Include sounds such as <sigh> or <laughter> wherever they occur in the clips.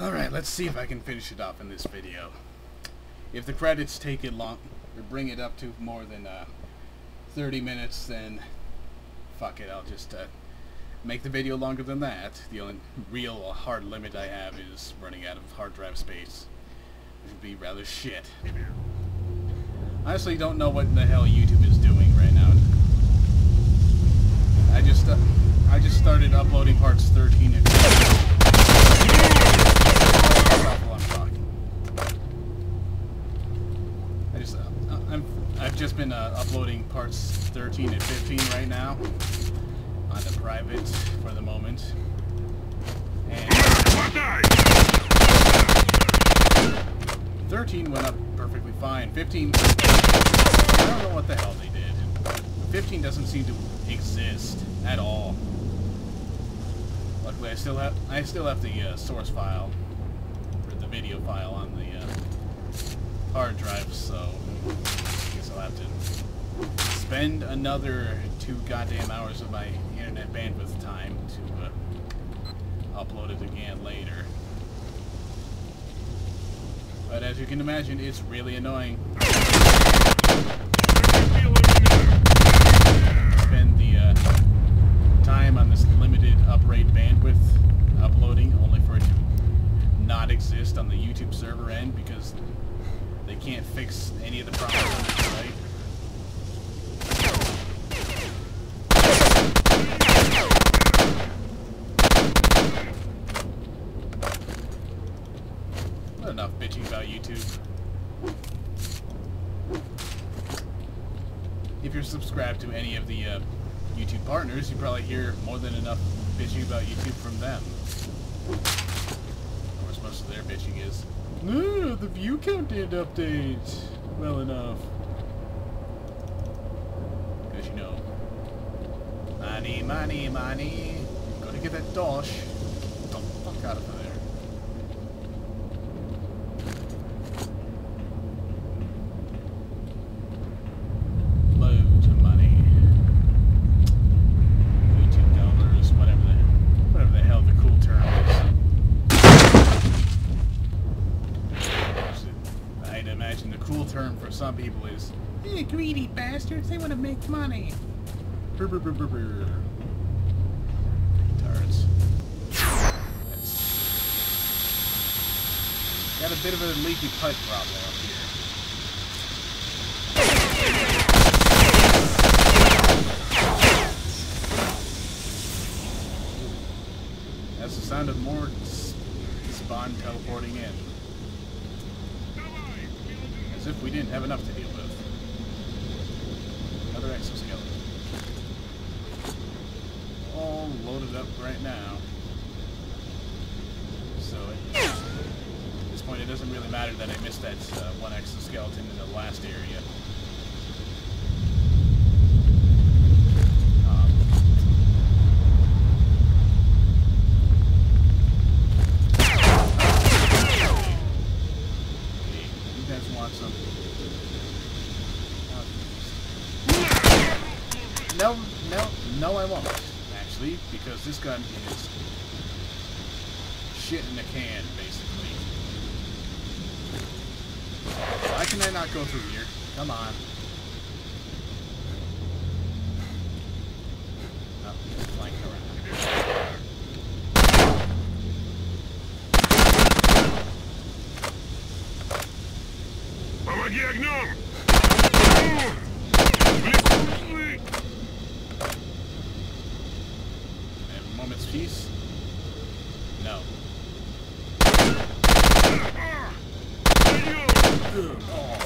Alright, let's see if I can finish it off in this video. If the credits take it long, or bring it up to more than uh, 30 minutes, then fuck it, I'll just uh, make the video longer than that. The only real hard limit I have is running out of hard drive space. It would be rather shit. I honestly don't know what the hell YouTube is doing right now. I just uh, I just started uploading parts 13 and while I'm talking. I just uh, I'm I've just been uh, uploading parts 13 and 15 right now on the private for the moment. And 13 went up perfectly fine. 15, I don't know what the hell they did. 15 doesn't seem to exist at all. Luckily, I still have I still have the uh, source file or the video file on the uh, hard drive, so To spend another two goddamn hours of my internet bandwidth time to uh, upload it again later. But as you can imagine, it's really annoying. Spend the uh, time on this limited uprate bandwidth uploading only for it to not exist on the YouTube server end because they can't fix any of the problems site. Not enough bitching about YouTube. If you're subscribed to any of the uh, YouTube partners, you probably hear more than enough bitching about YouTube from them. Of course, most of their bitching is, no, the view count didn't update well enough. Because you know, money, money, money. Gotta get that dosh. The fuck out of there. Loads of money. YouTube dollars, whatever the whatever the hell the cool term is. I'd imagine the cool term for some people is eh, greedy bastards, they want to make money. Brr, brr, brr, brr, brr. That's- Got a bit of a leaky pipe problem up here. That's the sound of more spawn teleporting in. As if we didn't have enough to deal with. Another exoskeleton. All loaded up right now. So at this point it doesn't really matter that I missed that uh, one exoskeleton in the last area. this gun is shit in a can, basically. Why can I not go through here? Come on. Oh, flying around. 60s? No. Ah.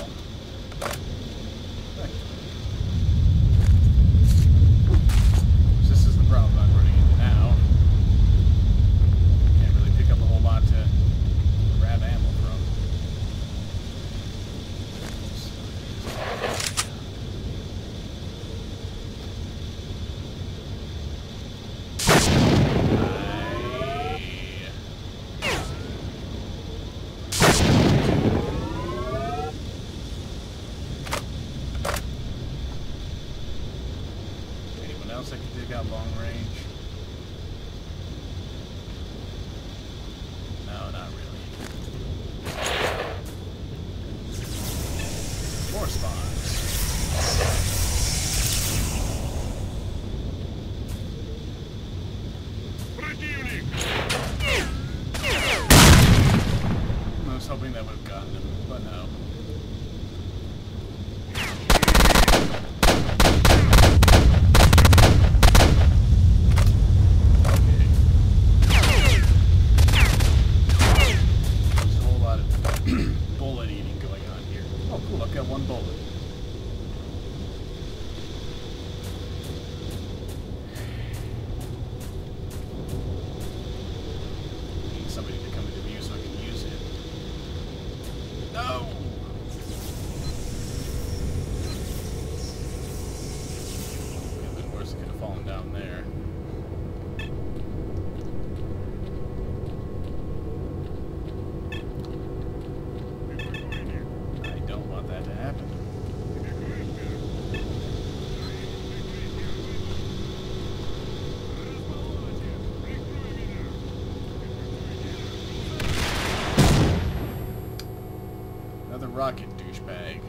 rocket douchebag.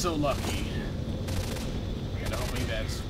so lucky. And hopefully that's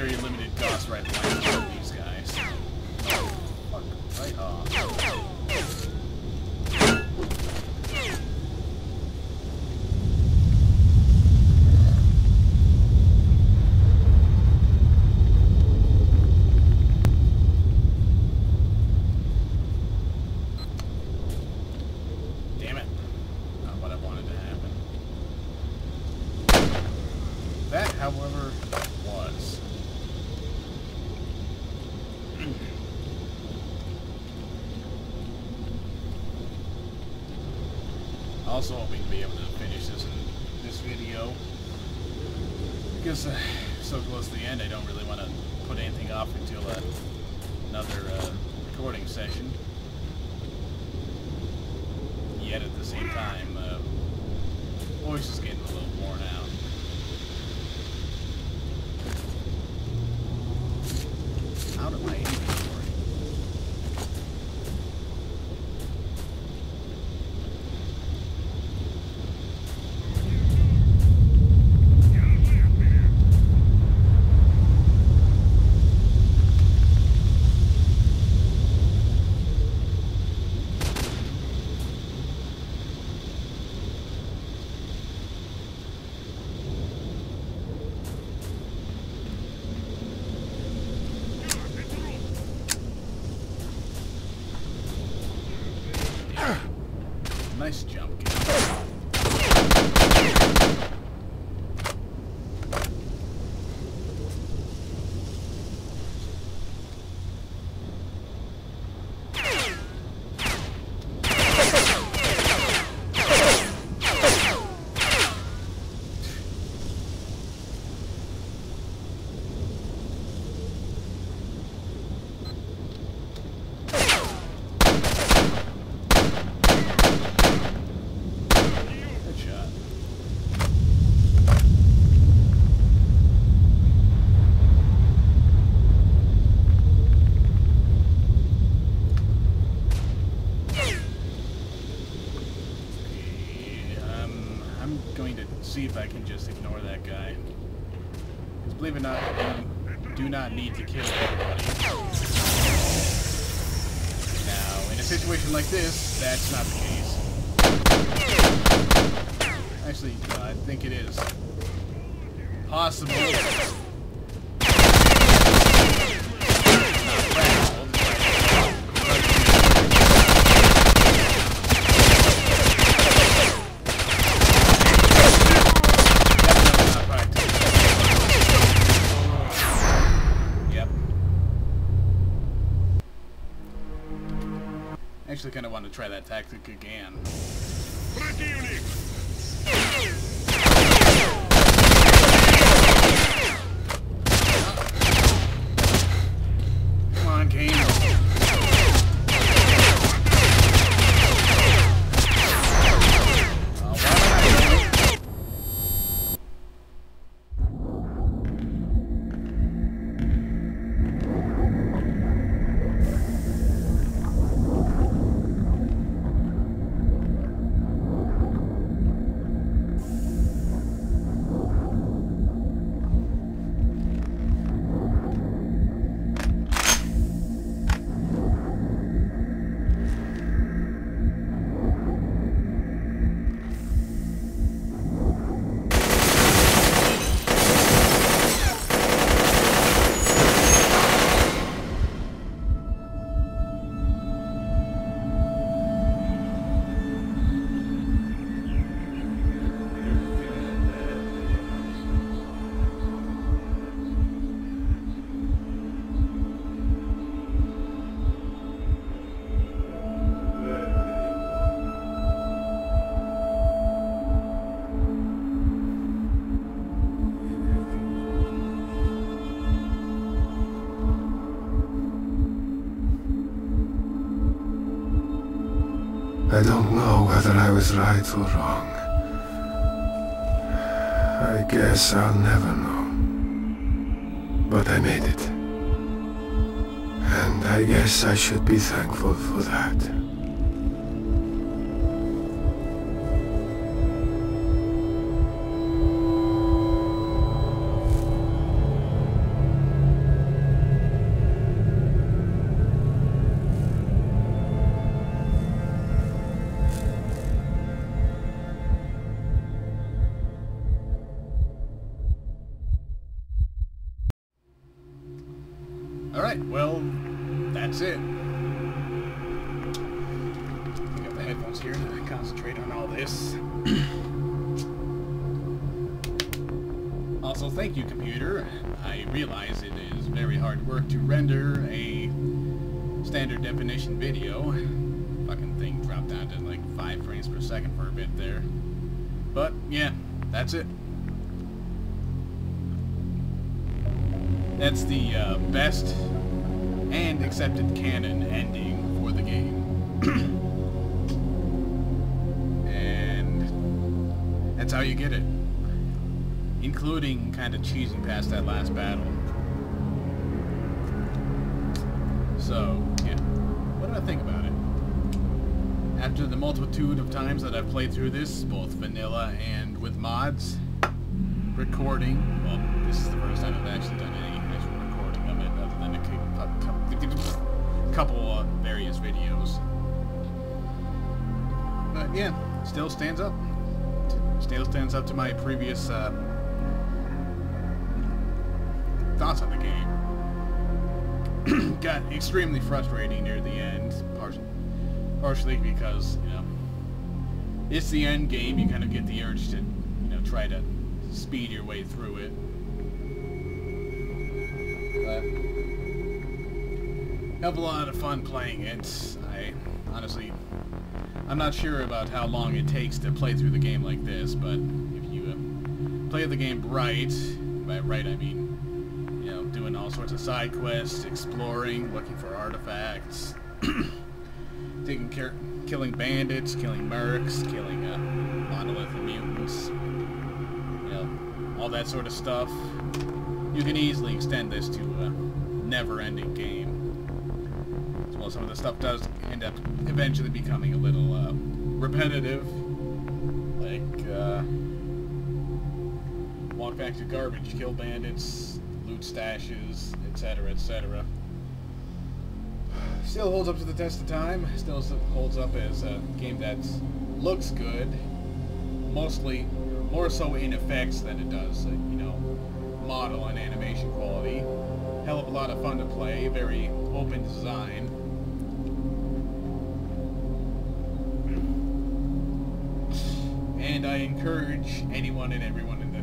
very limited. I also hoping to be able to finish this in this video. Because uh, so close to the end I don't really want to put anything off until uh, another uh, recording session. Yet at the same time uh, voice is getting a little worn out. Out of my that's not the case. Actually, no, I think it is possible. Try that tactic again. I don't know whether I was right or wrong. I guess I'll never know. But I made it. And I guess I should be thankful for that. On all this. <clears throat> also, thank you, computer. I realize it is very hard work to render a standard definition video. Fucking thing dropped down to like 5 frames per second for a bit there. But, yeah, that's it. That's the uh, best and accepted canon ending for the game. <clears throat> that's how you get it. Including kind of cheesing past that last battle. So, yeah. What do I think about it? After the multitude of times that I've played through this, both vanilla and with mods, recording, well, this is the first time I've actually done any actual recording of it, other than a cou- cou- couple of various videos. But yeah, still stands up. Still stands up to my previous uh, thoughts on the game. <clears throat> Got extremely frustrating near the end, partially, partially because, you know, it's the end game, you kind of get the urge to, you know, try to speed your way through it. But have a lot of fun playing it. I honestly, I'm not sure about how long it takes to play through the game like this, but if you uh, play the game right, by right I mean, you know, doing all sorts of side quests, exploring, looking for artifacts, <clears throat> taking care, killing bandits, killing mercs, killing uh, monolith mutants, you know, all that sort of stuff. You can easily extend this to a never-ending game. Well, some of the stuff does end up eventually becoming a little uh, repetitive, like uh, walk back to garbage, kill bandits, loot stashes, etc., etc. <sighs> Still holds up to the test of time. Still holds up as a game that looks good, mostly more so in effects than it does, you know, model and animation quality. Hell of a lot of fun to play, very open design. And I encourage anyone and everyone in the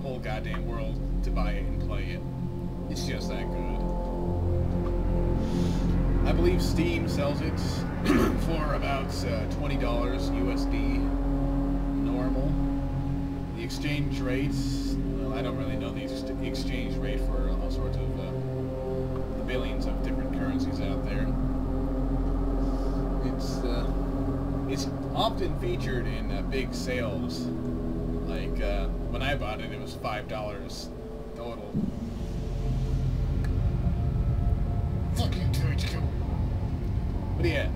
whole goddamn world to buy it and play it. It's just that good. I believe Steam sells it <clears throat> for about uh, $20 USD normal. The exchange rates, well, I don't really know the ex exchange rate for all sorts of uh, the billions of different currencies out there. It's uh, it's often featured in uh, big sales. Like uh, when I bought it, it was five dollars total. Fuck you, THQ. But yeah,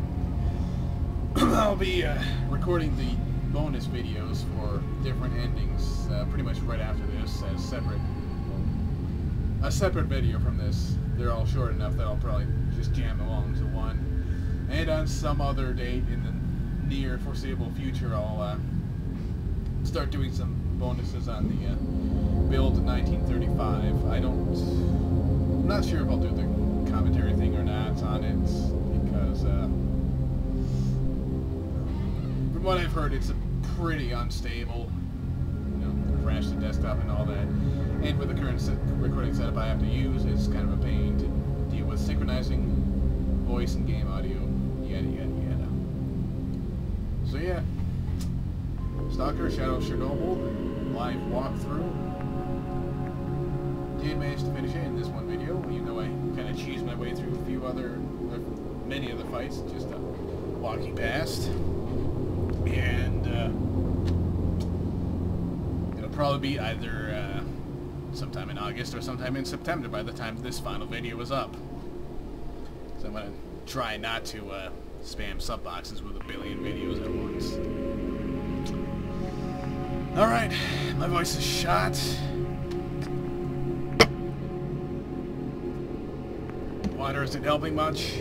<clears throat> I'll be uh, recording the bonus videos for different endings uh, pretty much right after this as separate a separate video from this. They're all short enough that I'll probably just jam them all into one. And on some other date in the near foreseeable future, I'll uh, start doing some bonuses on the uh, build 1935. I don't... I'm not sure if I'll do the commentary thing or not on it, because uh, from what I've heard, it's a pretty unstable. You know, crash the desktop and all that. And with the current set, recording setup I have to use, it's kind of a pain to deal with synchronizing voice and game audio, yada yada. So yeah, Stalker Shadow of Chernobyl live walkthrough. Did manage to finish it in this one video, even though I kind of cheesed my way through a few other, or many other fights, just uh, walking past. And uh, it'll probably be either uh, sometime in August or sometime in September by the time this final video is up. So I'm going to try not to uh, spam sub boxes with a billion videos at once. Alright, my voice is shot. Water isn't helping much.